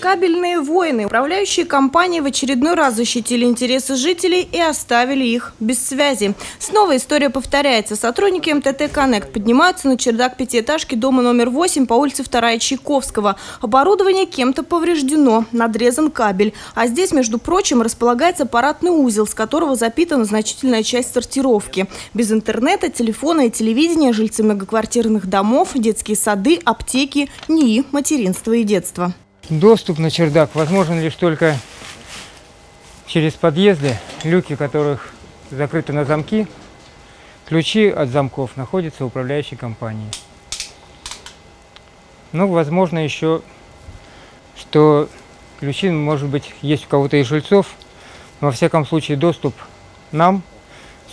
Кабельные воины, управляющие компании в очередной раз защитили интересы жителей и оставили их без связи. Снова история повторяется. Сотрудники МТТ «Коннект» поднимаются на чердак пятиэтажки дома номер 8 по улице 2 Чайковского. Оборудование кем-то повреждено, надрезан кабель. А здесь, между прочим, располагается аппаратный узел, с которого запитана значительная часть сортировки. Без интернета, телефона и телевидения жильцы многоквартирных домов, детские сады, аптеки, НИИ, материнство и детство. Доступ на чердак возможен лишь только через подъезды, люки которых закрыты на замки. Ключи от замков находятся в управляющей компании. Ну, возможно еще, что ключи, может быть, есть у кого-то из жильцов, но во всяком случае доступ нам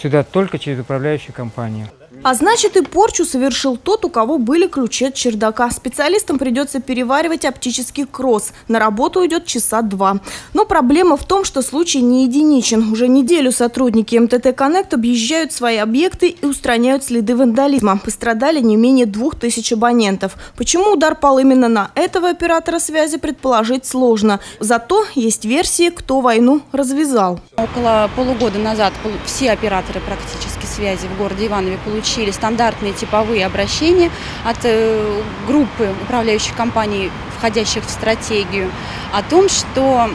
сюда только через управляющую компанию. А значит и порчу совершил тот, у кого были ключи от чердака. Специалистам придется переваривать оптический кросс. На работу уйдет часа два. Но проблема в том, что случай не единичен. Уже неделю сотрудники МТТ «Коннект» объезжают свои объекты и устраняют следы вандализма. Пострадали не менее двух тысяч абонентов. Почему удар пал именно на этого оператора связи, предположить сложно. Зато есть версии, кто войну развязал. Около полугода назад все операторы практически связи в городе Иванове получили стандартные типовые обращения от э, группы управляющих компаний, входящих в стратегию, о том, что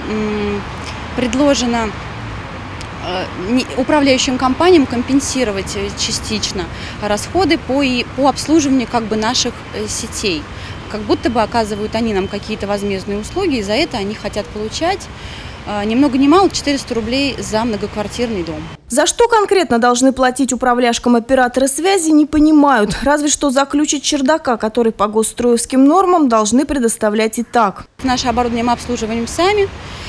предложено э, управляющим компаниям компенсировать э, частично расходы по, и, по обслуживанию как бы наших сетей. Как будто бы оказывают они нам какие-то возмездные услуги, и за это они хотят получать ни много ни мало 400 рублей за многоквартирный дом. За что конкретно должны платить управляшкам операторы связи, не понимают. Разве что за ключ от чердака, который по госстроевским нормам должны предоставлять и так. Наше оборудование мы обслуживаем сами.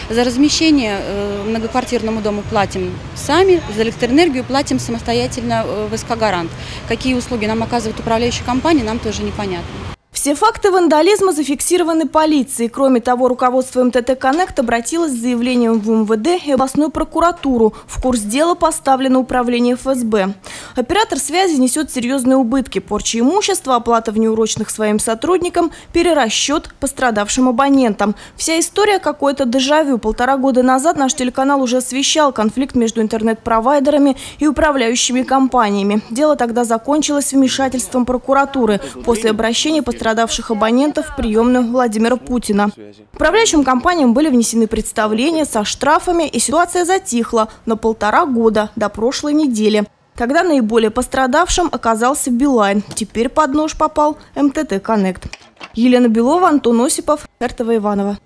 За размещение э, многоквартирному дому платим сами, за электроэнергию платим самостоятельно э, в СК «Гарант». Какие услуги нам оказывает управляющая компания, нам тоже непонятно. Все факты вандализма зафиксированы полицией. Кроме того, руководство МТТ «Коннект» обратилось с заявлением в МВД и областную прокуратуру. В курс дела поставлено управление ФСБ. Оператор связи несет серьезные убытки. Порча имущества, оплата внеурочных своим сотрудникам, перерасчет пострадавшим абонентам. Вся история какой-то дежавю. Полтора года назад наш телеканал уже освещал конфликт между интернет-провайдерами и управляющими компаниями. Дело тогда закончилось вмешательством прокуратуры после обращения пострадавших пострадавших абонентов в приемную Владимира Путина. Управляющим компаниям были внесены представления со штрафами, и ситуация затихла на полтора года до прошлой недели. Тогда наиболее пострадавшим оказался Билайн. Теперь под нож попал МТТ «Коннект». Елена Белова, Антон Осипов, РТВ Иванова.